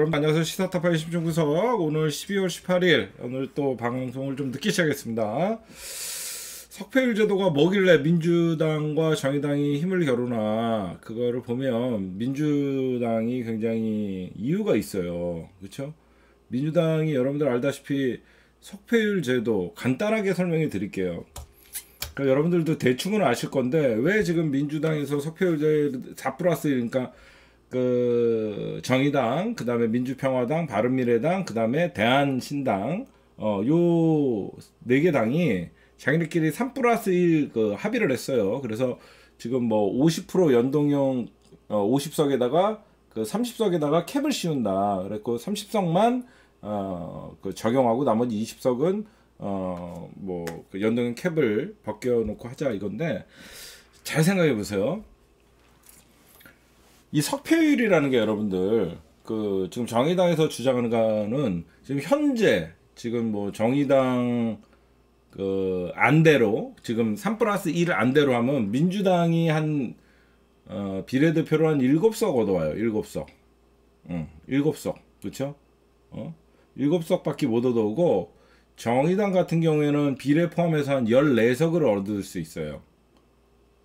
여러분 안녕하세요. 시사타파의 심중구석. 오늘 12월 18일 오늘 또 방송을 좀 늦게 시작했습니다. 석패율 제도가 뭐길래 민주당과 정의당이 힘을 겨루나 그거를 보면 민주당이 굉장히 이유가 있어요. 그렇죠 민주당이 여러분들 알다시피 석패율 제도 간단하게 설명해 드릴게요. 그러니까 여러분들도 대충은 아실 건데 왜 지금 민주당에서 석패율 제도 4 플러스 그러니까 그 정의당, 그 다음에 민주평화당, 바른미래당, 그 다음에 대한신당 어 요 네 개 당이 자기네끼리 3 플러스 1 그 합의를 했어요. 그래서 지금 뭐 50% 연동형 어 50석에다가 그 30석에다가 캡을 씌운다. 그랬고 30석만 어 그 적용하고 나머지 20석은 어 뭐 그 연동형 캡을 벗겨 놓고 하자 이건데 잘 생각해 보세요. 이 석패율이라는 게 여러분들 그 지금 정의당에서 주장하는 거는 지금 현재 지금 뭐 정의당 그 안대로 지금 3 플러스 1 안대로 하면 민주당이 한 어, 비례대표로 한 7석 얻어와요. 7석. 응, 7석. 그쵸? 어? 7석밖에 못 얻어오고 정의당 같은 경우에는 비례 포함해서 한 14석을 얻을 수 있어요.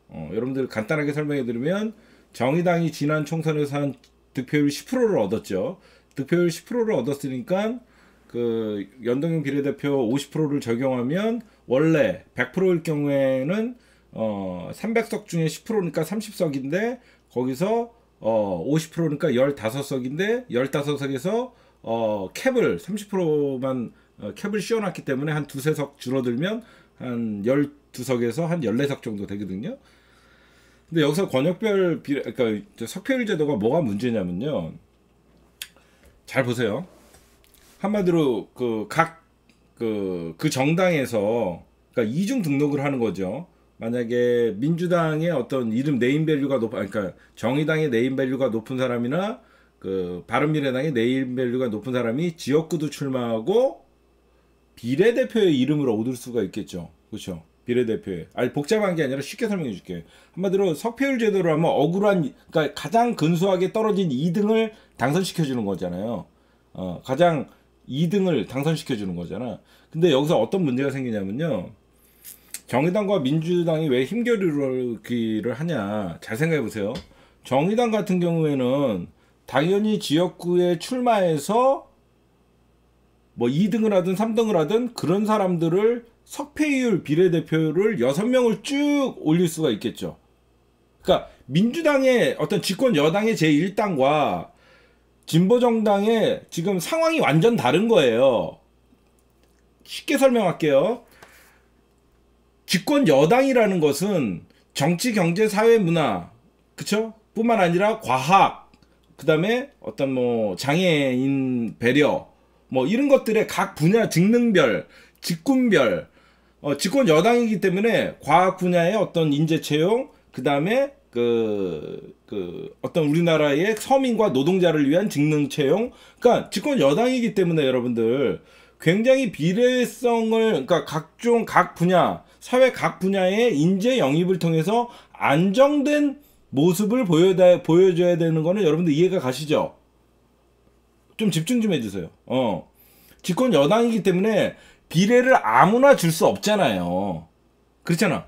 어, 여러분들 간단하게 설명해 드리면 정의당이 지난 총선에서 한 득표율 10%를 얻었죠. 득표율 10%를 얻었으니까 그 연동형 비례대표 50%를 적용하면 원래 100%일 경우에는 어 300석 중에 10%니까 30석인데 거기서 어 50%니까 15석인데 15석에서 어 캡을 30%만 어, 캡을 씌워놨기 때문에 한 두세 석 줄어들면 한 12석에서 한 14석 정도 되거든요. 근데 여기서 권역별 비례, 그러니까 석패율 제도가 뭐가 문제냐면요. 잘 보세요. 한마디로 그 각 그, 그 정당에서 그러니까 이중 등록을 하는 거죠. 만약에 민주당의 어떤 이름 네임 밸류가 높아, 그러니까 정의당의 네임 밸류가 높은 사람이나 그 바른미래당의 네임 밸류가 높은 사람이 지역구도 출마하고 비례대표의 이름을 얻을 수가 있겠죠. 그렇죠. 비례대표에. 아니 복잡한 게 아니라 쉽게 설명해 줄게. 한마디로 석패율 제도로 하면 억울한 그러니까 가장 근소하게 떨어진 2등을 당선시켜 주는 거잖아요. 어, 가장 2등을 당선시켜 주는 거잖아. 근데 여기서 어떤 문제가 생기냐면요. 정의당과 민주당이 왜 힘겨루기를 하냐. 잘 생각해 보세요. 정의당 같은 경우에는 당연히 지역구에 출마해서 뭐 2등을 하든 3등을 하든 그런 사람들을 석패율 비례대표를 6명을 쭉 올릴 수가 있겠죠. 그러니까 민주당의 어떤 집권 여당의 제1당과 진보정당의 지금 상황이 완전 다른 거예요. 쉽게 설명할게요. 집권 여당이라는 것은 정치, 경제, 사회, 문화, 그쵸? 뿐만 아니라 과학, 그 다음에 어떤 뭐 장애인 배려, 뭐 이런 것들의 각 분야 직능별, 직군별, 어, 집권 여당이기 때문에 과학 분야의 어떤 인재 채용, 그 다음에 그, 그, 어떤 우리나라의 서민과 노동자를 위한 직능 채용. 그러니까 집권 여당이기 때문에 여러분들 굉장히 비례성을, 그러니까 각종 각 분야, 사회 각 분야의 인재 영입을 통해서 안정된 모습을 보여다, 보여줘야 되는 거는 여러분들 이해가 가시죠? 좀 집중 좀 해주세요. 어. 집권 여당이기 때문에 비례를 아무나 줄 수 없잖아요. 그렇잖아.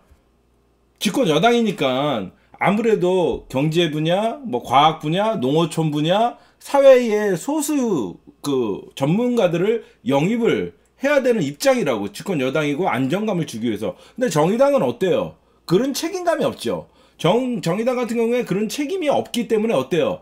집권 여당이니까 아무래도 경제 분야, 뭐 과학 분야, 농어촌 분야, 사회의 소수 그 전문가들을 영입을 해야 되는 입장이라고 집권 여당이고 안정감을 주기 위해서. 근데 정의당은 어때요? 그런 책임감이 없죠. 정 정의당 같은 경우에 그런 책임이 없기 때문에 어때요?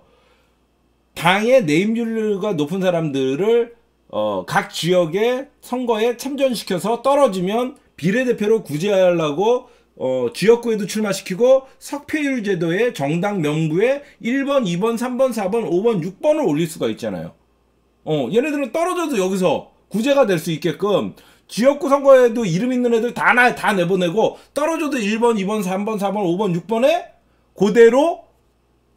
당의 네임률가 높은 사람들을 어, 각 지역의 선거에 참전시켜서 떨어지면 비례대표로 구제하려고 어, 지역구에도 출마시키고 석패율 제도의 정당 명부에 1번, 2번, 3번, 4번, 5번, 6번을 올릴 수가 있잖아요. 어, 얘네들은 떨어져도 여기서 구제가 될 수 있게끔 지역구 선거에도 이름 있는 애들 다, 나, 다 내보내고 떨어져도 1번, 2번, 3번, 4번, 5번, 6번에 그대로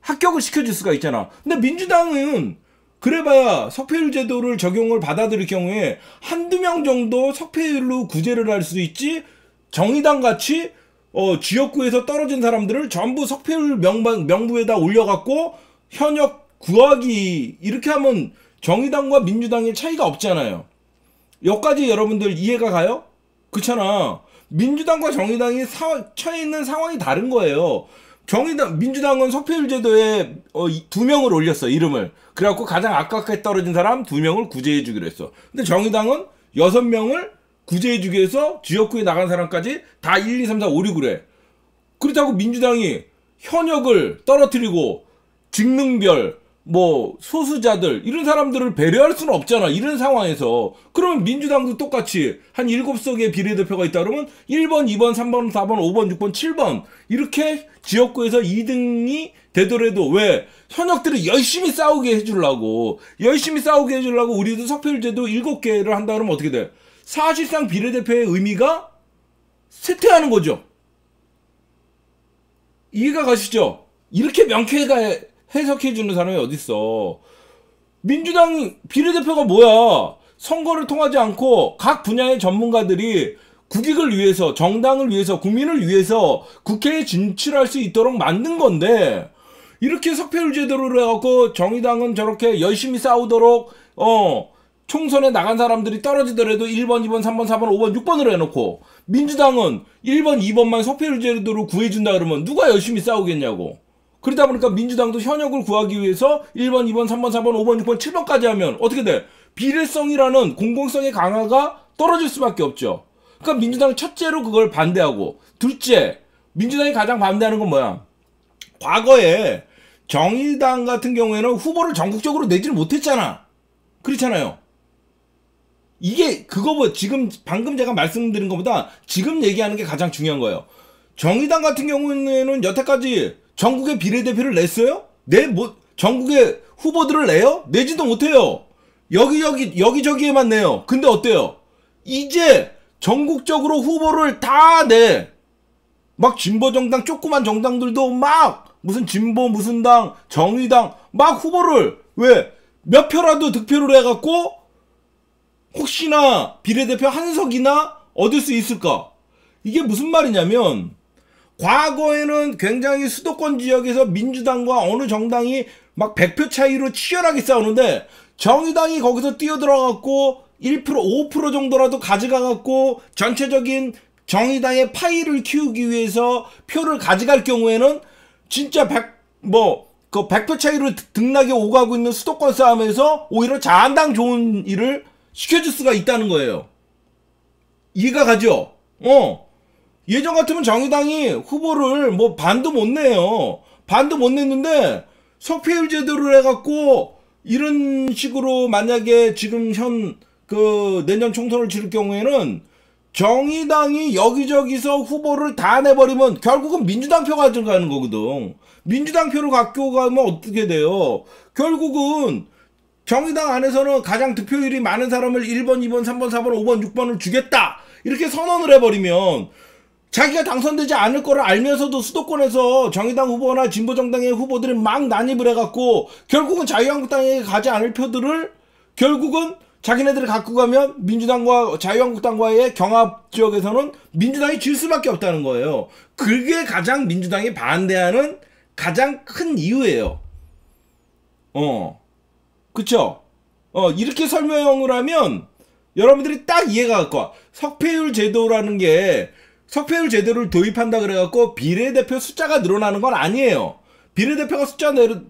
합격을 시켜줄 수가 있잖아. 근데 민주당은 그래봐야 석패율 제도를 적용을 받아들일 경우에 한두 명 정도 석패율로 구제를 할 수 있지 정의당 같이 어, 지역구에서 떨어진 사람들을 전부 석패율 명부, 명부에다 올려갖고 현역 구하기 이렇게 하면 정의당과 민주당의 차이가 없잖아요. 여기까지 여러분들 이해가 가요? 그렇잖아. 민주당과 정의당이 사, 처해 있는 상황이 다른 거예요. 정의당, 민주당은 석패율 제도에 어, 두 명을 올렸어, 이름을. 그래갖고 가장 아깝게 떨어진 사람 두 명을 구제해 주기로 했어. 근데 정의당은 여섯 명을 구제해 주기 위해서 지역구에 나간 사람까지 다 1, 2, 3, 4, 5, 6을 해. 그렇다고 민주당이 현역을 떨어뜨리고 직능별, 뭐 소수자들 이런 사람들을 배려할 수는 없잖아 이런 상황에서. 그러면 민주당도 똑같이 한 7석의 비례대표가 있다 그러면 1번 2번 3번 4번 5번 6번 7번 이렇게 지역구에서 2등이 되더라도 왜 현역들을 열심히 싸우게 해주려고 열심히 싸우게 해주려고 우리도 석패율제도 7개를 한다 그러면 어떻게 돼? 사실상 비례대표의 의미가 쇠퇴하는 거죠. 이해가 가시죠? 이렇게 명쾌가 해석해 주는 사람이 어딨어. 민주당 비례대표가 뭐야? 선거를 통하지 않고 각 분야의 전문가들이 국익을 위해서, 정당을 위해서, 국민을 위해서 국회에 진출할 수 있도록 만든 건데, 이렇게 석패율 제도를 해갖고 정의당은 저렇게 열심히 싸우도록, 어, 총선에 나간 사람들이 떨어지더라도 1번, 2번, 3번, 4번, 5번, 6번으로 해놓고, 민주당은 1번, 2번만 석패율 제도로 구해준다 그러면 누가 열심히 싸우겠냐고. 그러다 보니까 민주당도 현역을 구하기 위해서 1번, 2번, 3번, 4번, 5번, 6번, 7번까지 하면 어떻게 돼? 비례성이라는 공공성의 강화가 떨어질 수밖에 없죠. 그러니까 민주당은 첫째로 그걸 반대하고 둘째, 민주당이 가장 반대하는 건 뭐야? 과거에 정의당 같은 경우에는 후보를 전국적으로 내지를 못했잖아. 그렇잖아요. 이게 그거 뭐 지금 방금 제가 말씀드린 것보다 지금 얘기하는 게 가장 중요한 거예요. 정의당 같은 경우에는 여태까지 전국의 비례대표를 냈어요? 내, 뭐, 전국의 후보들을 내요? 내지도 못해요. 여기저기, 여기저기에만 내요. 근데 어때요? 이제 전국적으로 후보를 다 내. 막 진보정당, 조그만 정당들도 막 무슨 진보 무슨 당, 정의당 막 후보를 왜 몇 표라도 득표를 해갖고 혹시나 비례대표 한 석이나 얻을 수 있을까? 이게 무슨 말이냐면 과거에는 굉장히 수도권 지역에서 민주당과 어느 정당이 막 100표 차이로 치열하게 싸우는데 정의당이 거기서 뛰어들어갖고 1% 5% 정도라도 가져가갖고 전체적인 정의당의 파이를 키우기 위해서 표를 가져갈 경우에는 진짜 100 뭐 그 100표 차이로 등락에 오가고 있는 수도권 싸움에서 오히려 자한당 좋은 일을 시켜줄 수가 있다는 거예요. 이해가 가죠? 어. 예전 같으면 정의당이 후보를 뭐 반도 못 내요. 반도 못 냈는데 석패율 제도를 해갖고 이런 식으로 만약에 지금 현 그 내년 총선을 치를 경우에는 정의당이 여기저기서 후보를 다 내버리면 결국은 민주당 표가 들어가는 거거든. 민주당 표를 갖고 가면 어떻게 돼요? 결국은 정의당 안에서는 가장 득표율이 많은 사람을 1번, 2번, 3번, 4번, 5번, 6번을 주겠다. 이렇게 선언을 해버리면 자기가 당선되지 않을 거를 알면서도 수도권에서 정의당 후보나 진보정당의 후보들이 막 난입을 해갖고 결국은 자유한국당에 가지 않을 표들을 결국은 자기네들이 갖고 가면 민주당과 자유한국당과의 경합 지역에서는 민주당이 질 수밖에 없다는 거예요. 그게 가장 민주당이 반대하는 가장 큰 이유예요. 어, 그쵸? 어, 이렇게 설명을 하면 여러분들이 딱 이해가 갈 거야. 석패율 제도라는 게 석패율 제도를 도입한다 그래갖고 비례대표 숫자가 늘어나는 건 아니에요. 비례대표가 숫자 내려,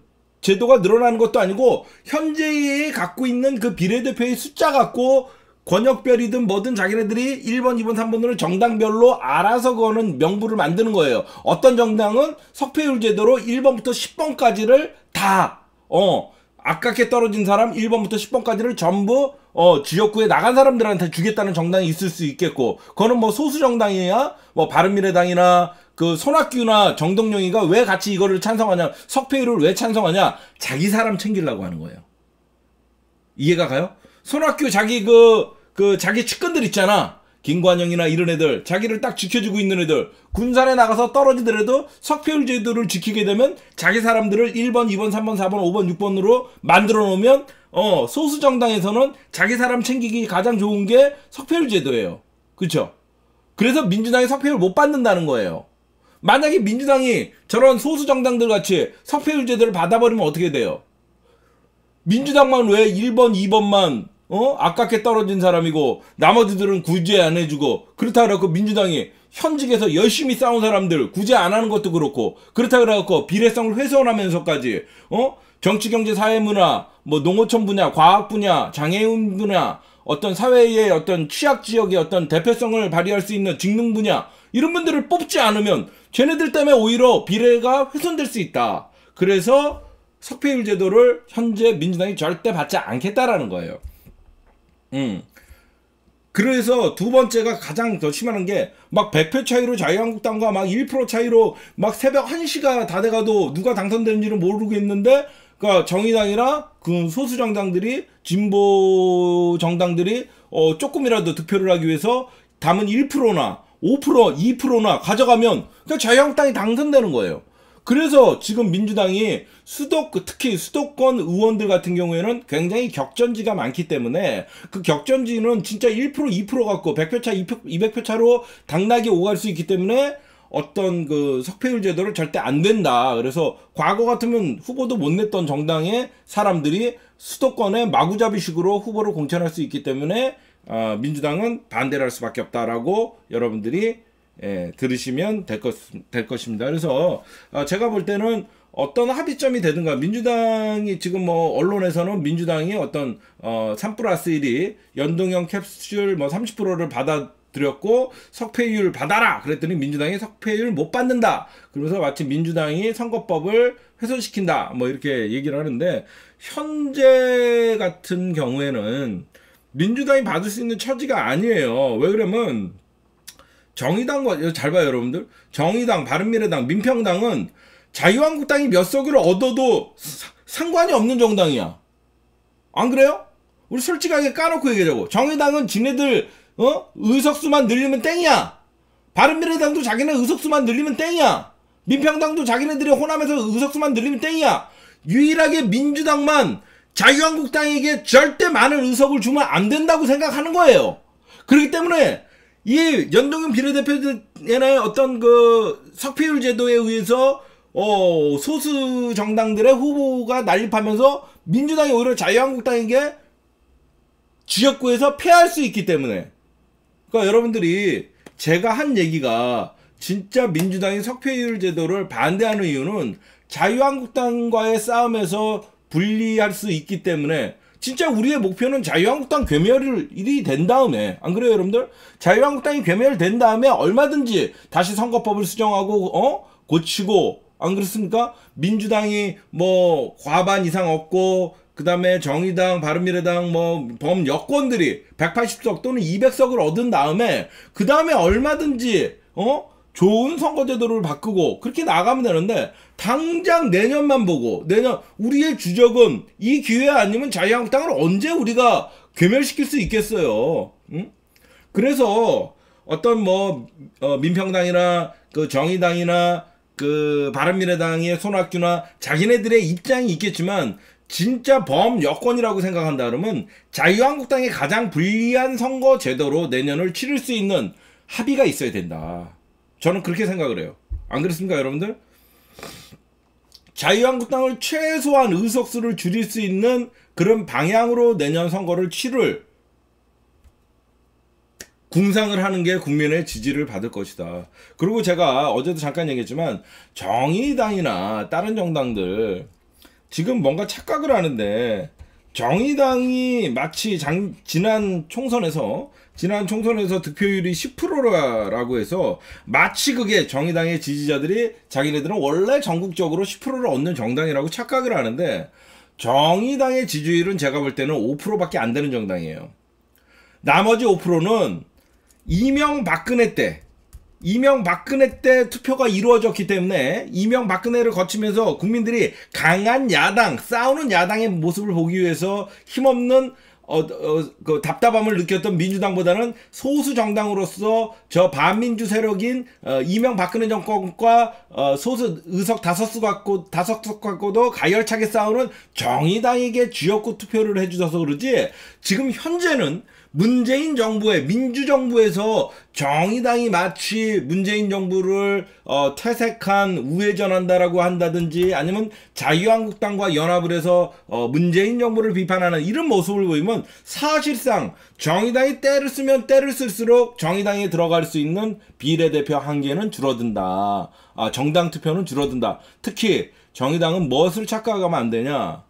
제도가 늘어나는 것도 아니고 현재에 갖고 있는 그 비례대표의 숫자 갖고 권역별이든 뭐든 자기네들이 1번, 2번, 3번으로 정당별로 알아서 거는 명부를 만드는 거예요. 어떤 정당은 석패율 제도로 1번부터 10번까지를 다, 어, 아깝게 떨어진 사람 1번부터 10번까지를 전부 어, 지역구에 나간 사람들한테 주겠다는 정당이 있을 수 있겠고, 그거는 뭐 소수 정당이야, 뭐 바른미래당이나 그 손학규나 정동영이가 왜 같이 이거를 찬성하냐, 석패율을 왜 찬성하냐, 자기 사람 챙기려고 하는 거예요. 이해가 가요? 손학규 자기 그, 그 자기 측근들 있잖아. 김관영이나 이런 애들 자기를 딱 지켜주고 있는 애들 군산에 나가서 떨어지더라도 석패율 제도를 지키게 되면 자기 사람들을 1번, 2번, 3번, 4번, 5번, 6번으로 만들어 놓으면 어 소수 정당에서는 자기 사람 챙기기 가장 좋은 게 석패율 제도예요. 그렇죠? 그래서 민주당이 석패율 못 받는다는 거예요. 만약에 민주당이 저런 소수 정당들 같이 석패율 제도를 받아버리면 어떻게 돼요? 민주당만 왜 1번, 2번만 어? 아깝게 떨어진 사람이고 나머지들은 구제 안 해주고 그렇다 그래갖고 민주당이 현직에서 열심히 싸운 사람들 구제 안 하는 것도 그렇고 그렇다 그래갖고 비례성을 훼손하면서까지 어? 정치, 경제, 사회, 문화, 뭐 농어촌 분야, 과학 분야, 장애인 분야, 어떤 사회의 어떤 취약 지역의 어떤 대표성을 발휘할 수 있는 직능 분야 이런 분들을 뽑지 않으면 쟤네들 때문에 오히려 비례가 훼손될 수 있다. 그래서 석패율 제도를 현재 민주당이 절대 받지 않겠다라는 거예요. 음. 그래서 두 번째가 가장 더 심한 게 막 100표 차이로 자유한국당과 막 1% 차이로 막 새벽 1시가 다 돼가도 누가 당선되는지를 모르겠는데 그러니까 정의당이나 그 소수 정당들이 진보 정당들이 어 조금이라도 득표를 하기 위해서 담은 1%나 5% 2%나 가져가면 그냥 자유한국당이 당선되는 거예요. 그래서 지금 민주당이 수도 특히 수도권 의원들 같은 경우에는 굉장히 격전지가 많기 때문에 그 격전지는 진짜 1% 2% 갖고 100표 차 200표 차로 당락이 오갈 수 있기 때문에 어떤 그 석패율 제도를 절대 안 된다. 그래서 과거 같으면 후보도 못 냈던 정당의 사람들이 수도권에 마구잡이식으로 후보를 공천할 수 있기 때문에 어, 민주당은 반대를 할 수밖에 없다라고 여러분들이 예, 들으시면 될, 것, 될 것입니다. 그래서 어, 제가 볼 때는 어떤 합의점이 되든가 민주당이 지금 뭐 언론에서는 민주당이 어떤 어, 3 플러스 1이 연동형 캡슐 뭐 30%를 받아들였고 석패율 받아라 그랬더니 민주당이 석패율 못 받는다. 그러면서 마치 민주당이 선거법을 훼손시킨다. 뭐 이렇게 얘기를 하는데 현재 같은 경우에는 민주당이 받을 수 있는 처지가 아니에요. 왜 그러면 정의당과 잘 봐요 여러분들. 정의당 바른미래당 민평당은 자유한국당이 몇 석을 얻어도 사, 상관이 없는 정당이야. 안 그래요? 우리 솔직하게 까놓고 얘기하자고. 정의당은 지네들 어? 의석수만 늘리면 땡이야. 바른미래당도 자기네 의석수만 늘리면 땡이야. 민평당도 자기네들이 호남에서 의석수만 늘리면 땡이야. 유일하게 민주당만 자유한국당에게 절대 많은 의석을 주면 안 된다고 생각하는 거예요. 그렇기 때문에 이 연동형 비례대표의 어떤 그 석패율 제도에 의해서 어 소수 정당들의 후보가 난립하면서 민주당이 오히려 자유한국당에게 지역구에서 패할 수 있기 때문에. 그러니까 여러분들이 제가 한 얘기가 진짜 민주당이 석패율 제도를 반대하는 이유는 자유한국당과의 싸움에서 분리할 수 있기 때문에 진짜 우리의 목표는 자유한국당 괴멸이 된 다음에 안 그래요 여러분들? 자유한국당이 괴멸된 다음에 얼마든지 다시 선거법을 수정하고 어 고치고 안 그렇습니까? 민주당이 뭐 과반 이상 없고 그 다음에 정의당, 바른미래당 뭐 범 여권들이 180석 또는 200석을 얻은 다음에 그 다음에 얼마든지 어 좋은 선거제도를 바꾸고 그렇게 나가면 되는데 당장 내년만 보고 내년 우리의 주적은 이 기회 아니면 자유한국당을 언제 우리가 괴멸시킬 수 있겠어요. 응? 그래서 어떤 뭐 어, 민평당이나 그 정의당이나 그 바른미래당의 손학규나 자기네들의 입장이 있겠지만 진짜 범 여권이라고 생각한다 그러면 자유한국당이 가장 불리한 선거 제도로 내년을 치를 수 있는 합의가 있어야 된다. 저는 그렇게 생각을 해요. 안 그렇습니까, 여러분들? 자유한국당을 최소한 의석수를 줄일 수 있는 그런 방향으로 내년 선거를 치를 궁상을 하는 게 국민의 지지를 받을 것이다. 그리고 제가 어제도 잠깐 얘기했지만 정의당이나 다른 정당들 지금 뭔가 착각을 하는데 정의당이 마치 장, 지난 총선에서 지난 총선에서 득표율이 10%라고 해서 마치 그게 정의당의 지지자들이 자기네들은 원래 전국적으로 10%를 얻는 정당이라고 착각을 하는데 정의당의 지지율은 제가 볼 때는 5%밖에 안 되는 정당이에요. 나머지 5%는 이명박근혜 때 이명박근혜 때 투표가 이루어졌기 때문에 이명박근혜를 거치면서 국민들이 강한 야당, 싸우는 야당의 모습을 보기 위해서 힘없는 어, 어, 그 답답함을 느꼈던 민주당보다는 소수 정당으로서 저 반민주 세력인 어, 이명박근혜 정권과 어, 소수 의석 다섯 수 갖고 다섯 수 갖고도 가열차게 싸우는 정의당에게 주역구 투표를 해주셔서 그러지 지금 현재는 문재인 정부의 민주정부에서 정의당이 마치 문재인 정부를 어, 퇴색한 우회전한다라고 한다든지 아니면 자유한국당과 연합을 해서 어, 문재인 정부를 비판하는 이런 모습을 보이면 사실상 정의당이 때를 쓰면 때를 쓸수록 정의당에 들어갈 수 있는 비례대표 한계는 줄어든다. 아, 정당 투표는 줄어든다. 특히 정의당은 무엇을 착각하면 안 되냐?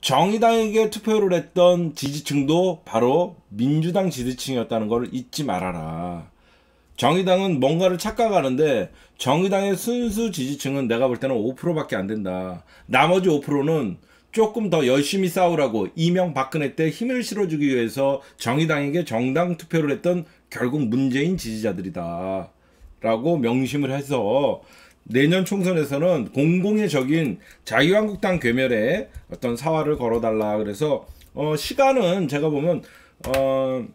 정의당에게 투표를 했던 지지층도 바로 민주당 지지층이었다는 걸 잊지 말아라. 정의당은 뭔가를 착각하는데 정의당의 순수 지지층은 내가 볼 때는 5%밖에 안 된다. 나머지 5%는 조금 더 열심히 싸우라고 이명박근혜 때 힘을 실어주기 위해서 정의당에게 정당 투표를 했던 결국 문재인 지지자들이다. 라고 명심을 해서 내년 총선에서는 공공의 적인 자유한국당 괴멸에 어떤 사활을 걸어달라 그래서 어 시간은 제가 보면 어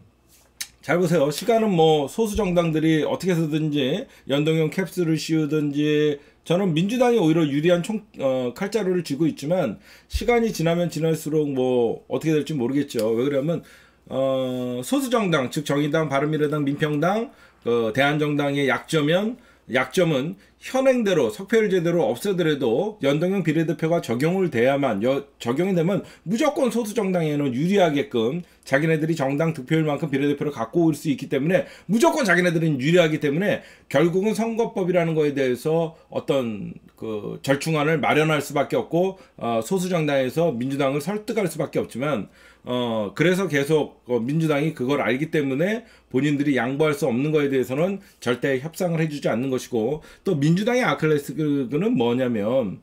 잘 보세요 시간은 뭐 소수 정당들이 어떻게 해서든지 연동형 캡슐을 씌우든지 저는 민주당이 오히려 유리한 총, 어, 칼자루를 쥐고 있지만 시간이 지나면 지날수록 뭐 어떻게 될지 모르겠죠. 왜 그러냐면 어, 소수 정당 즉 정의당, 바른미래당, 민평당, 어, 대한정당의 약점은 약점은 현행대로 석패율 제대로 없애더라도 연동형 비례대표가 적용을 돼야만 여, 적용이 되면 무조건 소수 정당에는 유리하게끔 자기네들이 정당 득표율만큼 비례대표를 갖고 올 수 있기 때문에 무조건 자기네들은 유리하기 때문에 결국은 선거법이라는 거에 대해서 어떤 그 절충안을 마련할 수밖에 없고 어, 소수 정당에서 민주당을 설득할 수밖에 없지만 어, 그래서 계속 어, 민주당이 그걸 알기 때문에 본인들이 양보할 수 없는 거에 대해서는 절대 협상을 해주지 않는 것이고 또 민주당의 아클레스크는 뭐냐면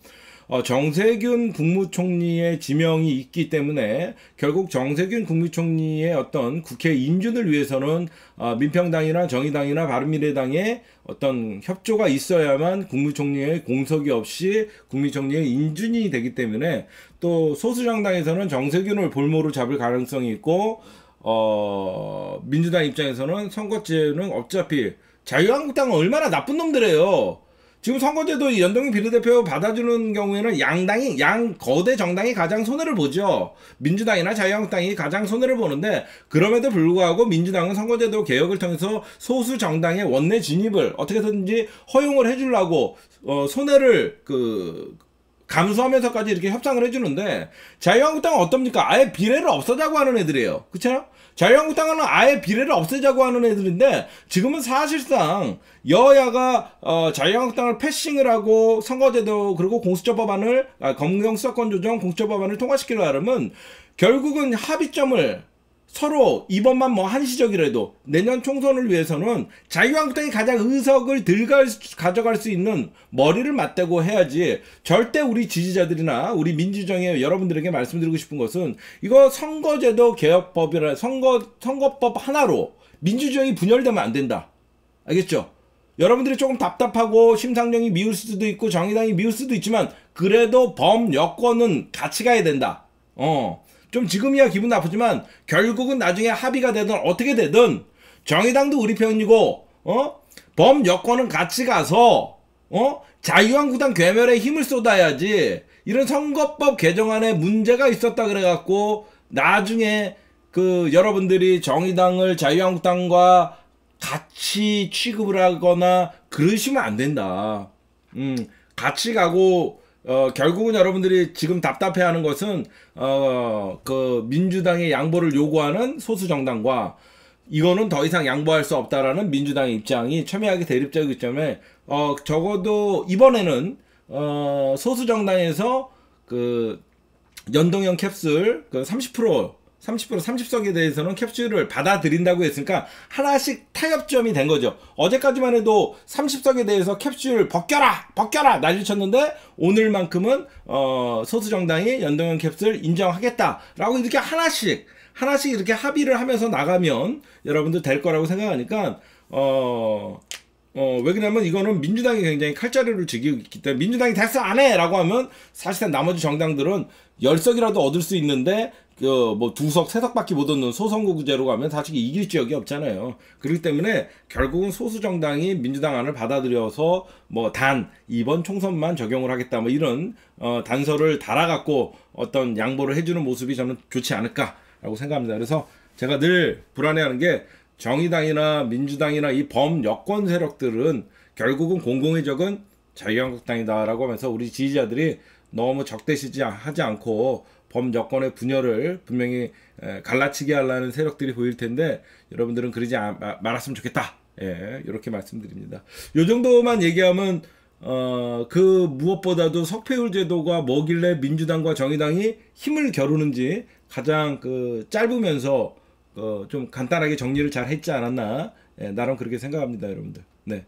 어, 정세균 국무총리의 지명이 있기 때문에 결국 정세균 국무총리의 어떤 국회 인준을 위해서는 어, 민평당이나 정의당이나 바른미래당의 어떤 협조가 있어야만 국무총리의 공석이 없이 국무총리의 인준이 되기 때문에 또 소수정당에서는 정세균을 볼모로 잡을 가능성이 있고 어, 민주당 입장에서는 선거제는 어차피 자유한국당은 얼마나 나쁜 놈들이에요. 지금 선거제도 연동형 비례대표 받아주는 경우에는 양당이 양 거대 정당이 가장 손해를 보죠. 민주당이나 자유한국당이 가장 손해를 보는데 그럼에도 불구하고 민주당은 선거제도 개혁을 통해서 소수 정당의 원내 진입을 어떻게든지 허용을 해주려고 어, 손해를 그 감수하면서까지 이렇게 협상을 해주는데 자유한국당은 어떻습니까? 아예 비례를 없애자고 하는 애들이에요. 그렇죠? 자유한국당은 아예 비례를 없애자고 하는 애들인데 지금은 사실상 여야가 어, 자유한국당을 패싱을 하고 선거제도 그리고 공수처 법안을 아, 검경 수사권 조정 공수처 법안을 통과시키려 하려면 결국은 합의점을 서로 이번만 뭐 한시적이라도 내년 총선을 위해서는 자유한국당이 가장 의석을 들 가져갈 수 있는 머리를 맞대고 해야지 절대 우리 지지자들이나 우리 민주정의 여러분들에게 말씀드리고 싶은 것은 이거 선거제도 개혁법이라 선거 선거법 하나로 민주주의 분열되면 안 된다. 알겠죠? 여러분들이 조금 답답하고 심상정이 미울 수도 있고 정의당이 미울 수도 있지만 그래도 범 여권은 같이 가야 된다. 어. 좀 지금이야 기분 나쁘지만 결국은 나중에 합의가 되든 어떻게 되든 정의당도 우리 편이고 어? 범 여권은 같이 가서 어? 자유한국당 괴멸에 힘을 쏟아야지 이런 선거법 개정안에 문제가 있었다 그래갖고 나중에 그 여러분들이 정의당을 자유한국당과 같이 취급을 하거나 그러시면 안 된다. 음, 같이 가고 어, 결국은 여러분들이 지금 답답해하는 것은 어, 그 민주당의 양보를 요구하는 소수 정당과 이거는 더 이상 양보할 수 없다라는 민주당의 입장이 첨예하게 대립적이기 때문에 어, 적어도 이번에는 어, 소수 정당에서 그 연동형 캡슐 그 30% 30% 30석에 대해서는 캡슐을 받아들인다고 했으니까 하나씩 타협점이 된 거죠. 어제까지만 해도 30석에 대해서 캡슐 벗겨라! 벗겨라! 난리 쳤는데 오늘만큼은 어, 소수 정당이 연동형 캡슐 인정하겠다라고 이렇게 하나씩 하나씩 이렇게 합의를 하면서 나가면 여러분들 될 거라고 생각하니까 어 어, 왜 그러냐면 이거는 민주당이 굉장히 칼자루를 쥐고 있기 때문에 민주당이 됐어 안 해라고 하면 사실상 나머지 정당들은 열석이라도 얻을 수 있는데 그뭐 두석 세석밖에 못 얻는 소선거구제로 가면 사실 이길 지역이 없잖아요. 그렇기 때문에 결국은 소수 정당이 민주당 안을 받아들여서 뭐 단 이번 총선만 적용을 하겠다 뭐 이런 어 단서를 달아갖고 어떤 양보를 해주는 모습이 저는 좋지 않을까라고 생각합니다. 그래서 제가 늘 불안해하는 게 정의당이나 민주당이나 이 범 여권 세력들은 결국은 공공의 적은 자유한국당이다라고 하면서 우리 지지자들이 너무 적대시지 하지 않고 범 여권의 분열을 분명히 에, 갈라치게 하려는 세력들이 보일 텐데 여러분들은 그러지 말았으면 좋겠다. 예, 이렇게 말씀드립니다. 요 정도만 얘기하면 어, 그 무엇보다도 석패율 제도가 뭐길래 민주당과 정의당이 힘을 겨루는지 가장 그 짧으면서 어, 좀 간단하게 정리를 잘 했지 않았나 예, 나름 그렇게 생각합니다, 여러분들. 네.